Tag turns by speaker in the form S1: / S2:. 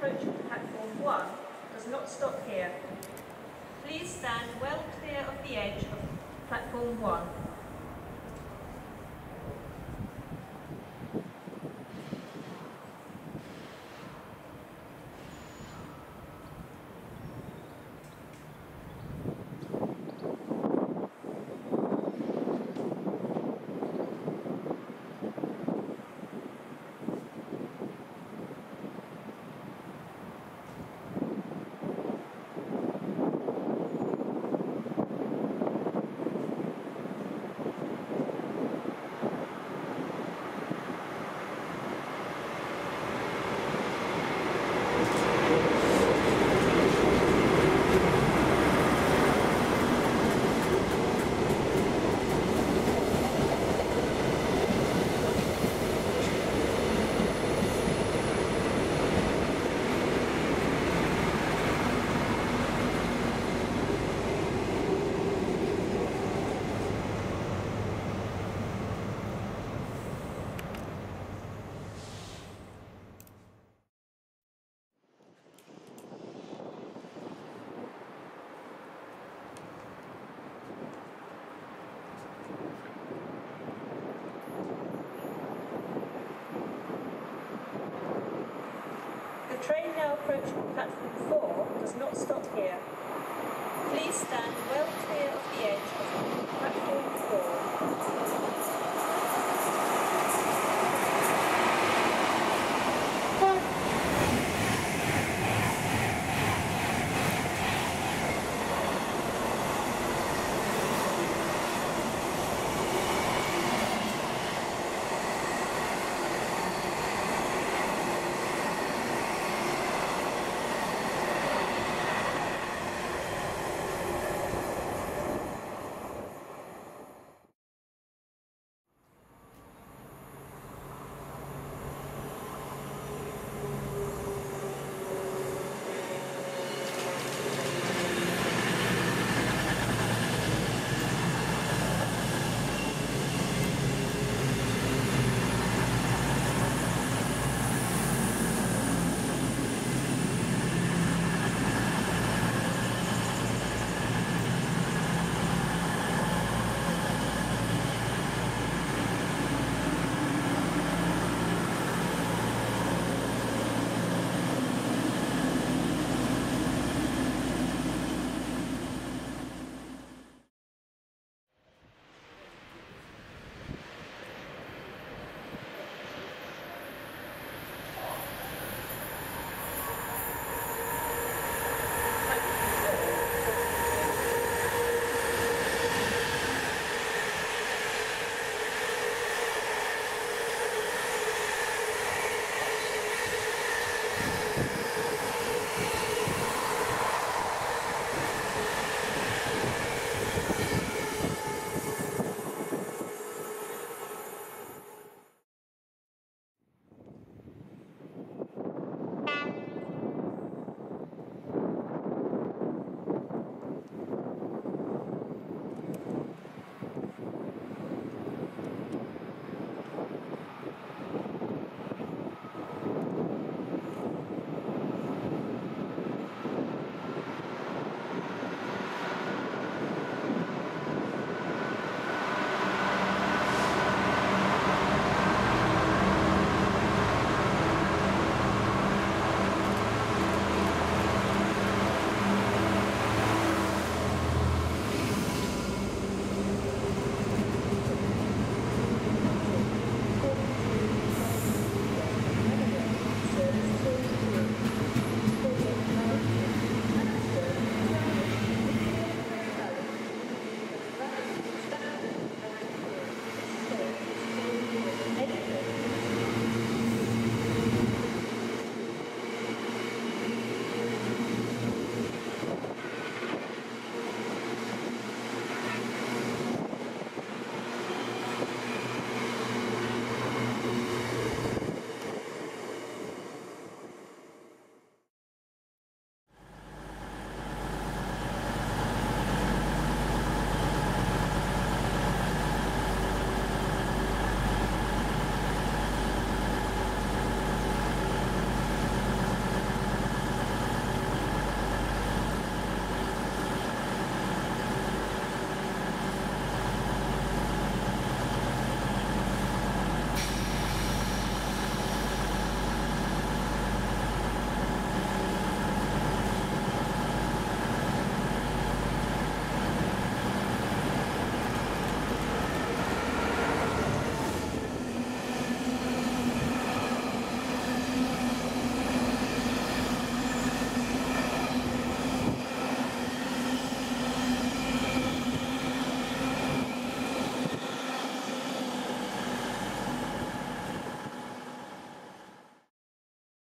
S1: approaching platform 1 does not stop here. Please stand well clear of the edge of platform 1. The train now approaching platform 4 does not stop here.